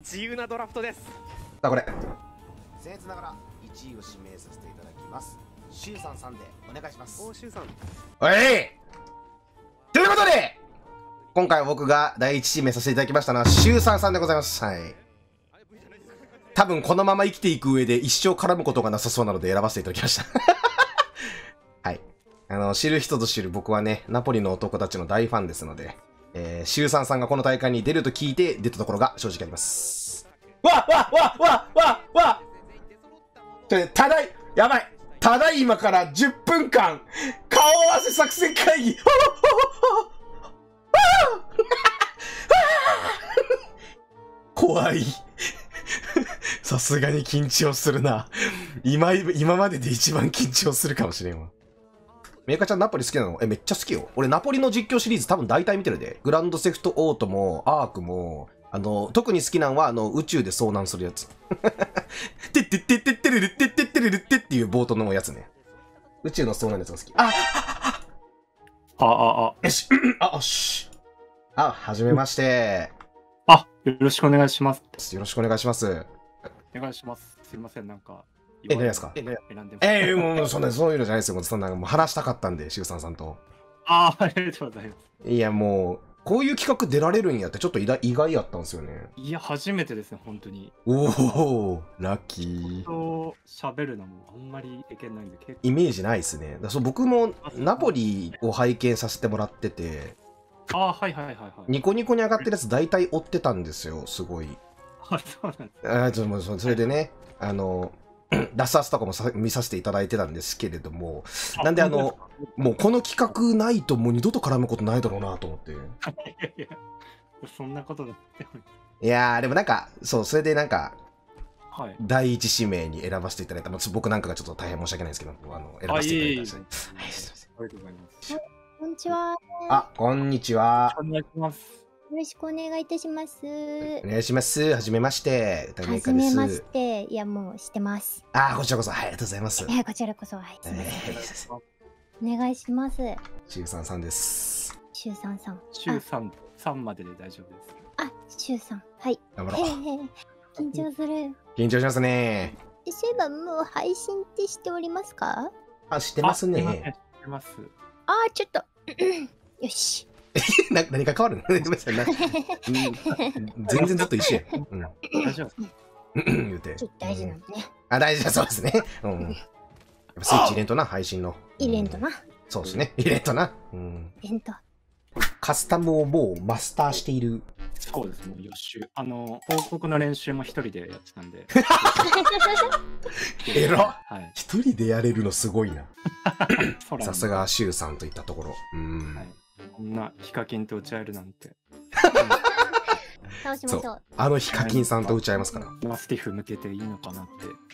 自由なドラフトです。あこれ。僭越ながら1位を指名させていただきます。シュウさんさんでお願いします。欧州さん。おい。ということで今回僕が第一指名させていただきましたのはシュウさんさんでございます。はい。多分このまま生きていく上で一生絡むことがなさそうなので選ばせていただきました。はい。あの知る人ぞ知る僕はねナポリの男たちの大ファンですのでえー、シュウさんさんがこの大会に出ると聞いて出たところが正直あります。わわわわわわちょただい、やばいただいまから10分間、顔合わせ作戦会議怖い。さすがに緊張するな。今、今までで一番緊張するかもしれんわ。メーカーちゃんナポリ好きなの？え、めっちゃ好きよ。俺ナポリの実況シリーズ多分大体見てるで。グランドセフトオートも、アークも、あの、特に好きなのは、あの、宇宙で遭難するやつ。てってってってってれるってってってれるってっていう冒頭のやつね。宇宙の遭難のやつが好き。ああ、あ、あ、よしあ、よしあ、はじめまして。あ、よろしくお願いします。よろしくお願いします。お願いします。すいません、なんか。え何ですか？選んでもう、そんな、そういうのじゃないですよ。もうそんな、もう話したかったんで、シグさんさんと。ああ、ありがとうございます。いや、もう、こういう企画出られるんやって、ちょっと意外意外やったんですよね。いや、初めてですね、本当に。おお、ラッキー。と喋るのもあんまりいけないんで、結構。イメージないですね。だそう僕もナポリを拝見させてもらってて、ああ、はいはいはいはい。ニコニコに上がってるやつ大体追ってたんですよ、すごい。あ、そうなんです。あーちょっともうそそれでね、あの、ラスアスとかもさ見させていただいてたんですけれども、なんであの、もうこの企画ないともう二度と絡むことないだろうなと思って。いやいやそんなことだって。いやー、でもなんか、そう、それでなんか、はい。第一指名に選ばせていただいた、まあ、僕なんかがちょっと大変申し訳ないんですけど、あの選ばせていただいたはい、すいません。ありがとうございます。こんにちは。よあ、こんにちは。お願いします。ろしくお願いいたします。お願いします。はじめまして。歌メはーカーです。じめまして。いや、もうしてます。あー、こちらこそ、はい、ありがとうございます。えー、こちらこそ、はい、お願いします。シュウさんさんです。シュウさんさん。週3、三までで大丈夫です。あ、シュウさん。はい。頑張ろう。緊張する。緊張しますね。えそういえば、もう配信ってしておりますか？あ、知ってますあね。知ってます。あー、ちょっと。よし。な何か変わるの？全然ずっと一緒や。うん。大丈夫です。言うて。大事なんでね。あ、大事だそうですね。うん。やっぱスイッチ入れんとな、配信の。イベントな。そうですね。入れんとな。うん。イベント。カスタムをもうマスターしている。そうですね、予習。あの、報告の練習も一人でやってたんで。えらはい。一人でやれるのすごいな。さすがシュウさんといったところ。うん。はい。こんなヒカキンと打ち合えるなんて。倒しましょう。あのヒカキンさんと打ち合いますから。マスティフ向けていいのかなっ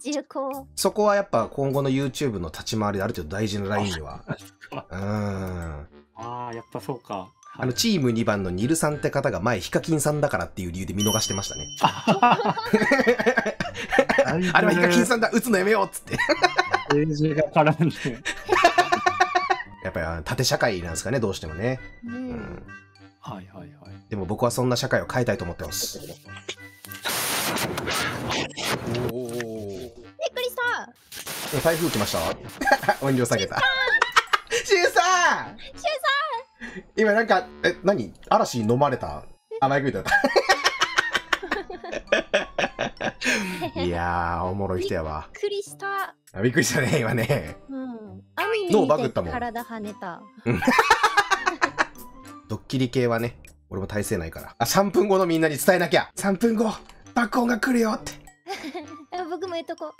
て。重厚。そこはやっぱ今後の YouTube の立ち回りである程度大事なラインでは。うん。ああ、やっぱそうか。あの、チーム2番のニルさんって方が前ヒカキンさんだからっていう理由で見逃してましたね。あれはヒカキンさんだ打つのやめようっつって。が絡んで。やっぱりあの縦社会なんですかね、どうしてもね。う。うんん。はいはいはい。でも僕はそんな社会を変えたいと思ってます。おお。びっくりした。台風来ました？音量下げた。シュウさんシュウ今なんか、え、何？嵐に飲まれた？あ、マイクだった。いやー、おもろい人やわ。びっくりした。あびっくりしたね、今ね。うん。アニメ脳見バグってたもん体跳ねた。ドッキリ系はね、俺も体制ないから。あ、3分後のみんなに伝えなきゃ !3 分後爆音が来るよって。あ僕も言うとこ。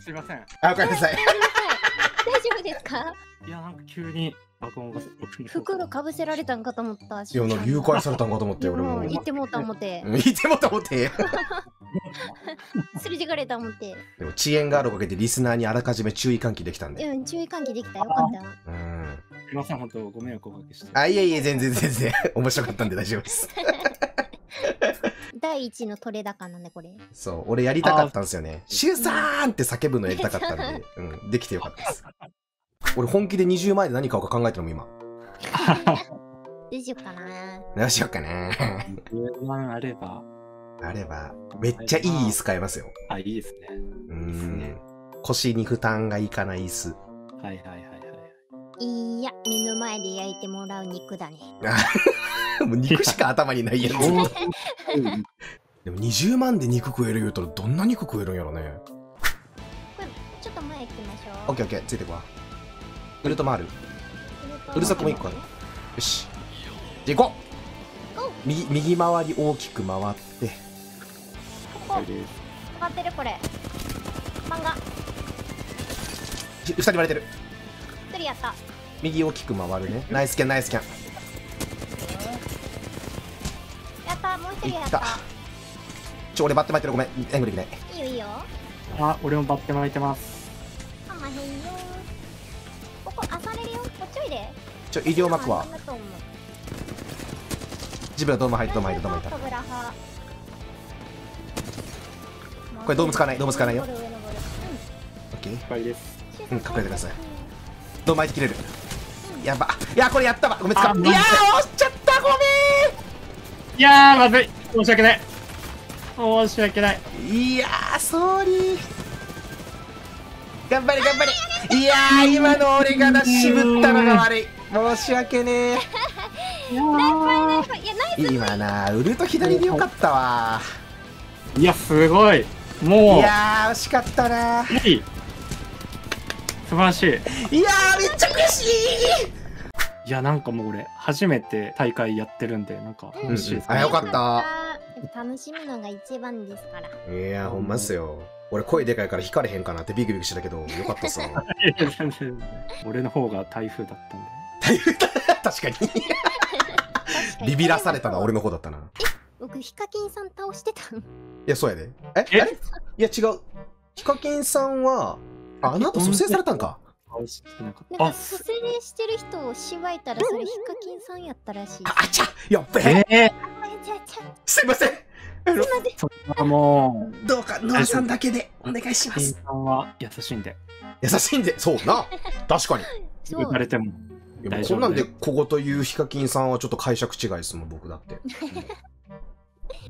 すいません。あ、おかえりなさい。大丈夫ですか？いや、なんか急に爆音が袋かぶせられたんかと思った。いや、なんか誘拐されたんかと思って、俺も。うん言ってもうた思って。うん言ってもと思って。すれ違かれた思って。でも遅延があるおかげでリスナーにあらかじめ注意喚起できたんで。うん、注意喚起できた。よかった。うん。すいません、本当ご迷惑をおかけして。あ、いえいえ、全然全然。面白かったんで大丈夫です。第一の取れ高なんで、これ。そう、俺やりたかったんですよね。シュウさーんって叫ぶのやりたかったんで、うん、できてよかったです。俺本気で20万円で何買おうか考えてるのも今。どうしようかな。どうしようかな。10万あれば、あれば、めっちゃいい椅子買えますよ。あ、いいですね。ういいっすねん。腰に負担がいかない椅子。はいはいはいはい。いや、目の前で焼いてもらう肉だね。もう肉しか頭にないやつ。うん でも20万で肉食える言うたらどんな肉食えるんやろね。これ、ちょっと前行きましょう。オッケーオッケー、ついてこわ。ウルト回る。うるさくも一個ある。よし。じゃあ行こう!右右回り大きく回って。ここそれ、です。上がってるこれ。漫画、じ下に割れてる。一人やった。右大きく回るね。ナイスキャンナイスキャン。やった、もう一人いったやった。ちょ、俺バッテ巻いてる。ごめん。援護できない。いいよいいよ。あ、俺もバッテ巻いてます。かまへんよ。ここ、あされるよ。こっちおいで。ちょ、医療膜は自分はドーム入って、ドーム入って、ドーム入った。これドーム使わないドーム使わないよオッケー。いっぱいです。うんうん隠れてくださいドーム入って切れる。やば。いや、これやったわ。ごめん、使あう。いやー、押しちゃった。ごいやー、まずい申し訳ない申し訳ない。めん。いやー、ソーリー。頑張れ、頑張れ。いやー、今の俺が出しぶったのが悪い。申し訳ねえ。今な、ウルト左でよかったわ。いや、すごい。いもう、やー、惜しかったな。いい。素晴らしい。いやー、めっちゃ悔しい。いや、なんかもう俺、初めて大会やってるんで、なんかうん楽しいです、あよかった楽しむのが一番ですからいやー、ほんまっすよ。俺声でかいから引かれへんかなってビクビクしてたけど、よかったさ。俺の方が台風だったんで。確かに。ビビらされたのは俺の方だったな。い僕ヒカキンさん倒してたの？や、そうやで。ええ？あれいや、違う。ヒカキンさんは、あ、あなた蘇生されたんか？なんか蘇生してる人をしばいたらそれヒカキンさんやったらしいあ、あちゃやっべえ。ええあちゃちゃすいません。あのすいませんそれはもう、どうか、ノアさんだけでお願いしま金す。さんは優しいんで、優しいんで、そうな。確かに。そう打たれても。いや大丈夫こんなんで、ここというヒカキンさんはちょっと解釈違いですもん、僕だって。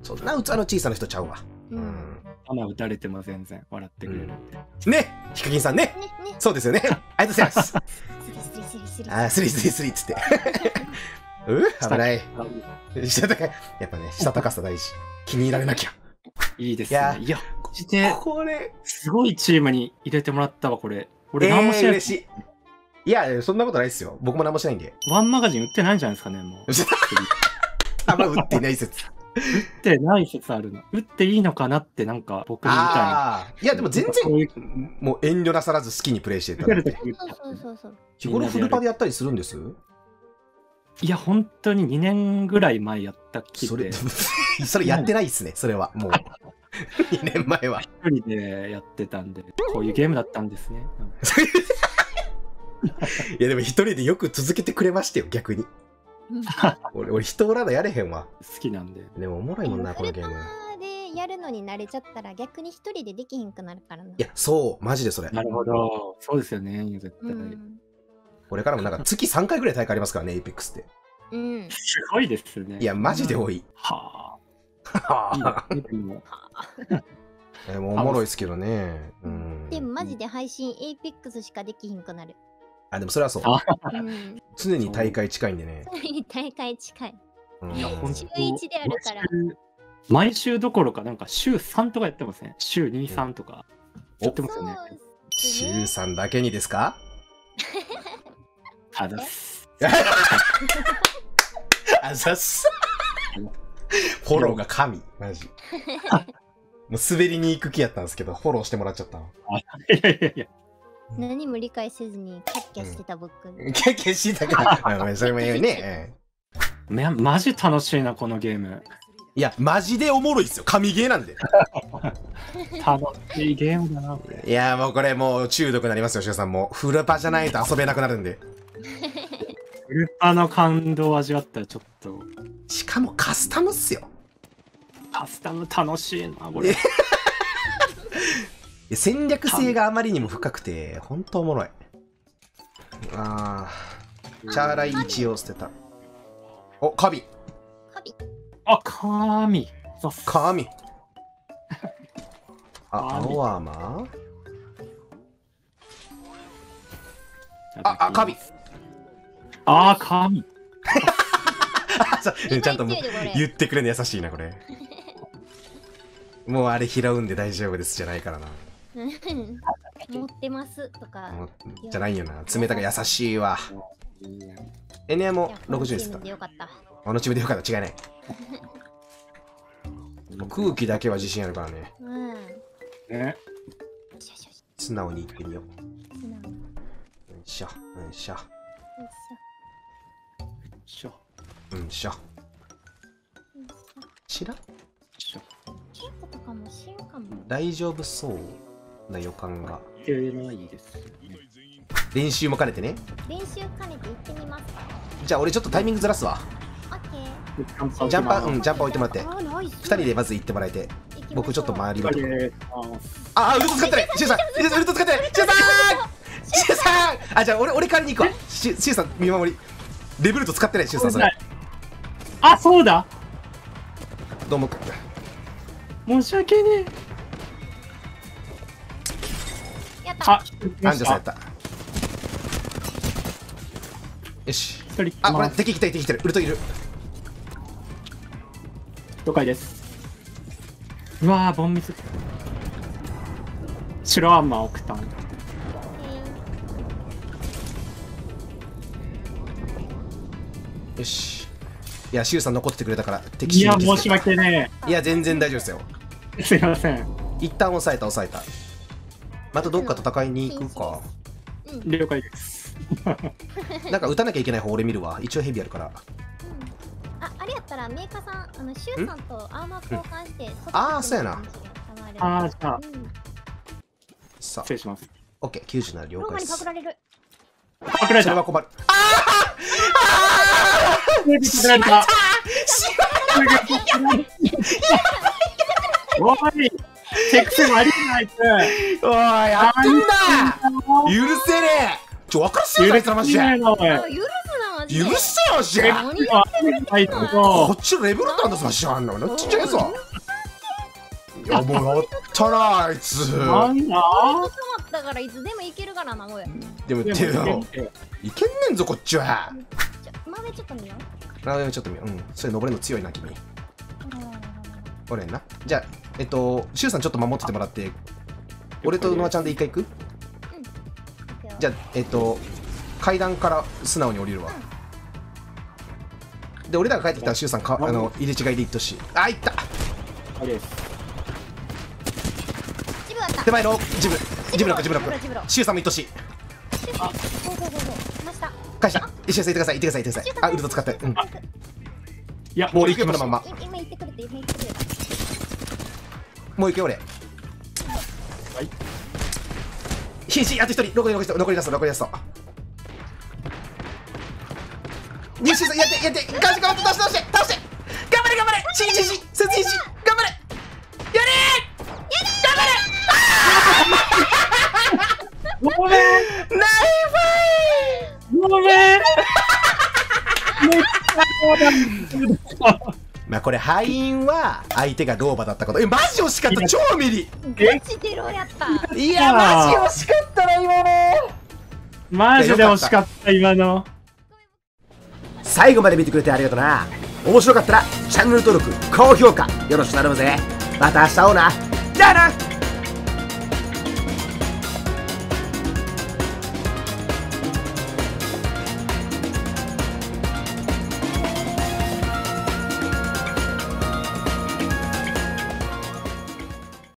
そんな器の小さな人ちゃうわ。ううんん。穴打たれても全然笑ってくれるんで。ねヒカキンさんねねねそうですよね。ありがとうございます。スリスリスリスリあー、スリースリースリーっつって。う危ない。やっぱね、した高さ大事。気に入られなきゃ。いいですいやね。いや、マジで、これ、すごいチームに入れてもらったわ、これ。俺え何もしない。ー嬉しい。いや、そんなことないですよ。僕も何もしないんで。ワンマガジン売ってないんじゃないですかね、もう。あんま売ってない説。売ってない説あるの。売っていいのかなって、なんか僕みたいな。いや、でも全然、もう遠慮なさらず好きにプレイしていた。そうそうそうそう日頃フルパでやったりするんです？いや、本当に2年ぐらい前やったきそれで、それやってないっすね、それは。もう。2年前は。一人でやってたんで、こういうゲームだったんですね。うん いや、でも一人でよく続けてくれましたよ、逆に。う ん俺、俺人おらなやれへんわ。好きなんで。でもおもろいもんな、このゲーム。でやるのに慣れちゃったら逆に一人でできひんくなるからないや、そう、マジでそれ。なるほど。そうですよね、絶対。うん、これからもなんか 月3回ぐらい大会ありますからね、エイペックスって。うん、すごいですね。いや、マジで多い。ははあ。いい でもおもろいですけどね。うん。でもマジで配信 APEX しかできひんくなる。あ、でもそれはそう。あうん。常に大会近いんでね。大会近い。うんいや、本週当一であるから毎週毎週どころか、なんか週3とかやってますね。週2、3とか。やってますよね。週ね。3だけにですか？ただす。あざっす。フォローが神、マジ。もう滑りに行く気やったんですけど、フォローしてもらっちゃったわ。いやいやいや。何も理解せずにキャッキャしてた僕。経験してたけど、あごめんそれも言うね。め マジ楽しいな、このゲーム。いや、マジでおもろいっすよ。神ゲーなんで。楽しいゲームだな、これ。いや、もうこれもう中毒になりますよ、しおさんも。フルパじゃないと遊べなくなるんで。ウルパの感動を味わったらちょっと、しかもカスタムっすよ。カスタム楽しいな、これ。戦略性があまりにも深くて、ほんとおもろい。あー、チャーライ一を捨てた。お、カビ。カビ。あ、神。そうっす神。あ、あ青アーマー？あ、あ、カビ。あー、神。あ そううんちゃんともう言っといてこれ言ってくれるの優しいな、これ。もうあれ拾うんで大丈夫ですじゃないからな。うん持ってますとか。じゃないよな。冷たく優しいわ。エネアも60ですか？で。よかった。あのチームでよかった。違いない。もう空気だけは自信あるからね。うん。素直に言ってみよう。素直に。よよいしょ、よいしょ、いしょ。しょ。よいしょ。よいしら。大丈夫そう？な予感が。いですね。練習も兼ねてね。練習兼ねて行ってみますか。じゃあ俺ちょっとタイミングずらすわ。オッケー。ジャンパー、うん、ジャンパー置いてもらって。あー、ナイス。二人でまず行ってもらえて。僕ちょっと周りは。であ、あ、ウルト使ってないシュウさんウルト使ってないシュウさんシュウさんあ、じゃあ俺、俺代わりに行くわ。シュシュウさん見守り。レベルト使ってないシュウさんそれ。あ、そうだどうも。申し訳ねえ。あた。、アンジャさんやった。よし。あ、これま敵来た敵来てる。ウルトいる。了解です。うわー、ボンミス。白アンマー送ったん。よし。いや、シュウさん残っててくれたから、敵いや、申し訳ねいや、全然大丈夫ですよ。え。すいません。一旦抑えた、抑えた。またどっか戦いに行くか。うん。了解です。なんか撃たなきゃいけない方俺見るわ。一応ヘビあるから。あ、あれやったらメーカーさん、あの、シュウさんとアーマー交換して、あーそうやなあー、じゃあう、ん。さあ失、礼します。オッケー、97了ローマ解です。にパクられる。パクられたそれは困る。パクられたおいチェックセもありえないっておい、やってんだ許せねえちょ、分からせよ、あいつらマジで。あ、許すな、マジで。許せよ、マジで。何こっちのレベルなんだぞ、マジで。あんなの。ちっちゃいぞ。いや、もうやったな、あいつ。なんだ止まったからいつでもいけるからな、おい。でも、でてよも、いけんねんぞ、こっちは。ちょ、豆ちょっと見よう。あ、でもちょっと見よう。うん。それ登れるの強いな、君。ほらほらほらほら俺な。じゃあ、えっと、シュウさんちょっと守っててもらって、俺とノアちゃんで一回行く？じゃあ、えっと、階段から素直に降りるわ。で、俺らが帰ってきたら、シュウさんか、あの、入れ違いで行ってほしい。あ、行った。手前のジブ、ジブロック、ジブロッジブロジブロク。シュウさんも行ってほし。返した。一緒に行ってください、行ってください、行ってください。あ、ウルト使って。うん。いやもう俺行くのまんま。もう行くよ、俺。はい。ひし、あと一人、残り残り残り出す、残り出すと。入手さん、やって、やって、ガチガチ、倒して、倒して、倒して。頑張れ、頑張れ。しんしんしん、せついし、頑張れ。やごめんれナイごめんめっちゃそうだまあこれ敗因は相手が老婆だったこと。えマジ惜しかった。超ミリ。ガチテロやった。いや。マジ惜しかったな今の。マジで惜しかった今の。最後まで見てくれてありがとな。面白かったらチャンネル登録高評価よろしく頼むぜ。また明日会おうな。じゃあな